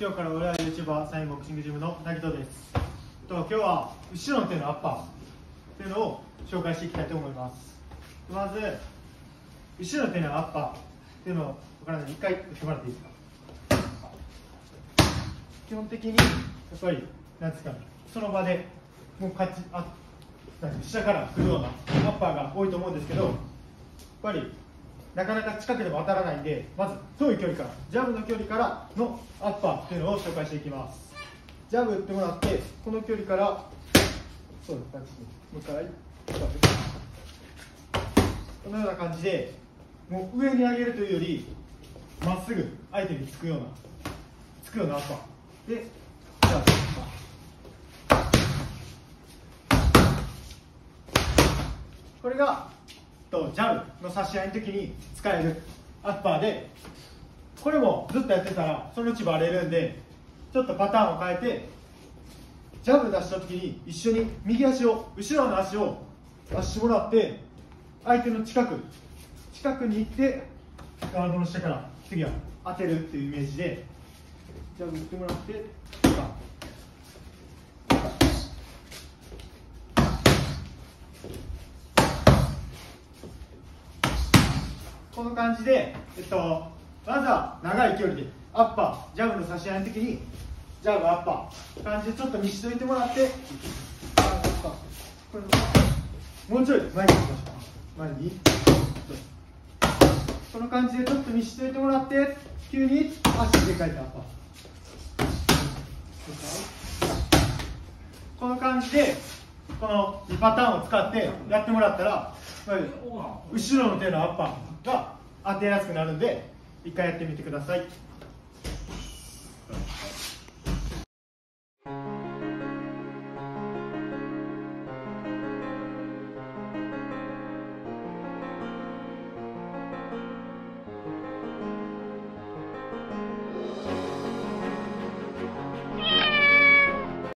今日から俺は YouTuber サインボクシングジムの滝藤です。と今日は後ろの手のアッパーっていうのを紹介していきたいと思います。まず後ろの手のアッパーっていうのを分からないで一回打ってもらっていいですか？基本的にやっぱりなんですかその場でもう勝ちあ下から来るようなアッパーが多いと思うんですけどやっぱりなかなか近くでも当たらないんでまず遠い距離からジャブの距離からのアッパーっていうのを紹介していきます。ジャブ打ってもらってこの距離からそうですもう一回このような感じでもう上に上げるというよりまっすぐ相手につくようなつくようなアッパー。でジャブこれがとジャブの差し合いの時に使えるアッパーでこれもずっとやってたらそのうちバレるんでちょっとパターンを変えてジャブ出した時に一緒に右足を後ろの足を出してもらって相手の近く近くに行ってガードの下から次は当てるっていうイメージでジャブ打ってもらってこの感じで、えっと、まずは長い距離でアッパージャブの差し合いの時にジャブアッパー感じでちょっと見しといてもらってもうちょい前に行きましょう。前に。この感じでちょっと見しといてもらって急に足でかいてアッパー。この感じでこのパターンを使ってやってもらったら後ろの手のアッパーが当てやすくなるんで一回やってみてください。